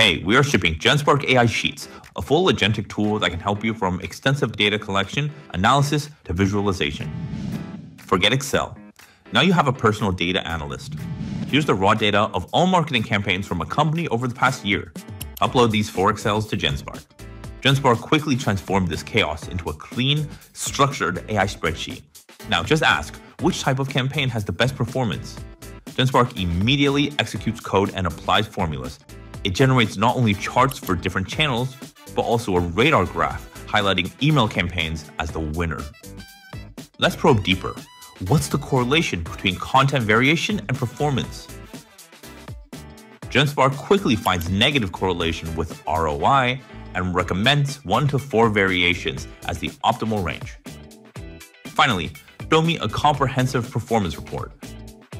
Hey, we are shipping GenSpark AI Sheets, a full agentic tool that can help you from extensive data collection, analysis, to visualization. Forget Excel. Now you have a personal data analyst. Here's the raw data of all marketing campaigns from a company over the past year. Upload these four Excels to GenSpark. GenSpark quickly transformed this chaos into a clean, structured AI spreadsheet. Now just ask, which type of campaign has the best performance? GenSpark immediately executes code and applies formulas. It generates not only charts for different channels, but also a radar graph highlighting email campaigns as the winner. Let's probe deeper. What's the correlation between content variation and performance? GenSpark quickly finds negative correlation with ROI and recommends 1 to 4 variations as the optimal range. Finally, show me a comprehensive performance report.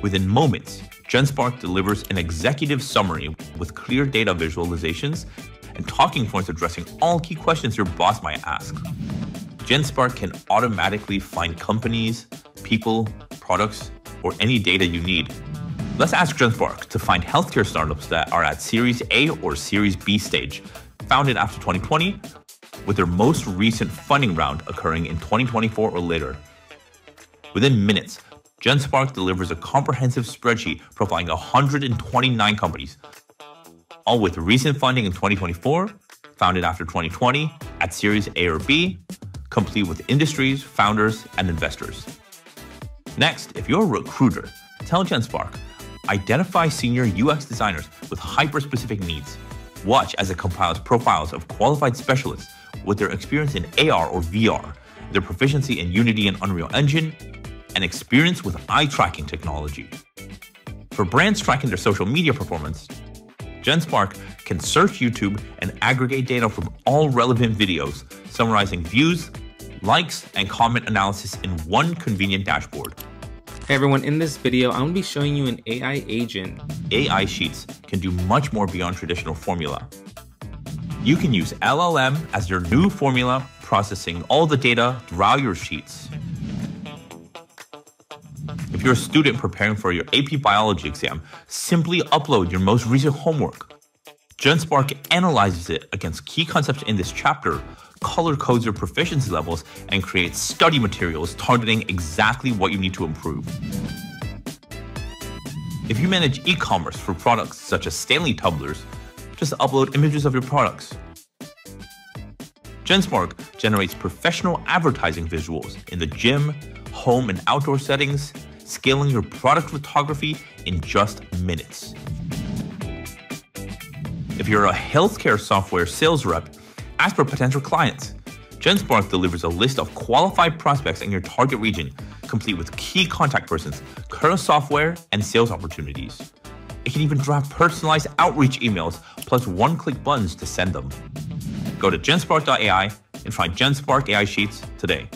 Within moments, GenSpark delivers an executive summary with clear data visualizations and talking points addressing all key questions your boss might ask. GenSpark can automatically find companies, people, products, or any data you need. Let's ask GenSpark to find healthcare startups that are at Series A or Series B stage, founded after 2020, with their most recent funding round occurring in 2024 or later. Within minutes, GenSpark delivers a comprehensive spreadsheet profiling 129 companies, all with recent funding in 2024, founded after 2020, at Series A or B, complete with industries, founders, and investors. Next, if you're a recruiter, tell GenSpark, identify senior UX designers with hyper-specific needs. Watch as it compiles profiles of qualified specialists with their experience in AR or VR, their proficiency in Unity and Unreal Engine, and experience with eye tracking technology. For brands tracking their social media performance, GenSpark can search YouTube and aggregate data from all relevant videos, summarizing views, likes, and comment analysis in one convenient dashboard. Hey everyone, in this video, I'm going to be showing you an AI agent. AI Sheets can do much more beyond traditional formula. You can use LLM as your new formula, processing all the data throughout your sheets. If you're a student preparing for your AP Biology exam, simply upload your most recent homework. GenSpark analyzes it against key concepts in this chapter, color codes your proficiency levels, and creates study materials targeting exactly what you need to improve. If you manage e-commerce for products such as Stanley tumblers, just upload images of your products. GenSpark generates professional advertising visuals in the gym, home and outdoor settings, scaling your product photography in just minutes. If you're a healthcare software sales rep, ask for potential clients. GenSpark delivers a list of qualified prospects in your target region, complete with key contact persons, current software, and sales opportunities. It can even draft personalized outreach emails plus one click buttons to send them. Go to genspark.ai and find GenSpark AI Sheets today.